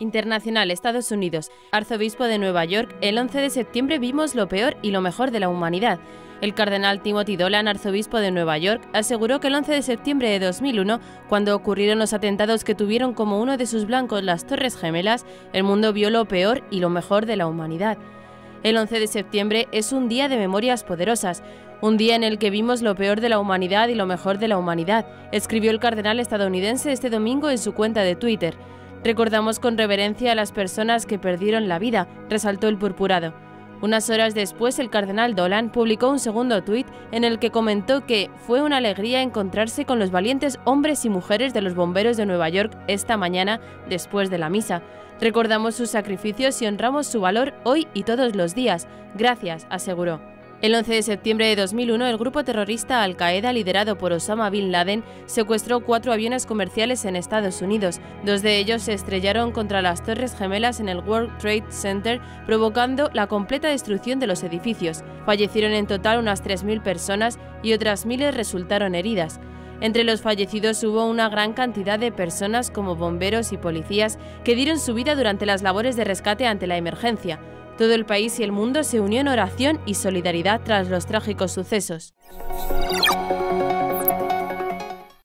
Internacional, Estados Unidos. Arzobispo de Nueva York, el 11 de septiembre vimos lo peor y lo mejor de la humanidad. El cardenal Timothy Dolan, arzobispo de Nueva York, aseguró que el 11 de septiembre de 2001, cuando ocurrieron los atentados que tuvieron como uno de sus blancos las Torres Gemelas, el mundo vio lo peor y lo mejor de la humanidad. El 11 de septiembre es un día de memorias poderosas, un día en el que vimos lo peor de la humanidad y lo mejor de la humanidad, escribió el cardenal estadounidense este domingo en su cuenta de Twitter. Recordamos con reverencia a las personas que perdieron la vida, resaltó el purpurado. Unas horas después, el cardenal Dolan publicó un segundo tuit en el que comentó que fue una alegría encontrarse con los valientes hombres y mujeres de los bomberos de Nueva York esta mañana después de la misa. Recordamos sus sacrificios y honramos su valor hoy y todos los días. Gracias, aseguró. El 11 de septiembre de 2001, el grupo terrorista Al-Qaeda, liderado por Osama Bin Laden, secuestró cuatro aviones comerciales en Estados Unidos. Dos de ellos se estrellaron contra las Torres Gemelas en el World Trade Center, provocando la completa destrucción de los edificios. Fallecieron en total unas 3.000 personas y otras miles resultaron heridas. Entre los fallecidos hubo una gran cantidad de personas como bomberos y policías que dieron su vida durante las labores de rescate ante la emergencia. Todo el país y el mundo se unió en oración y solidaridad tras los trágicos sucesos.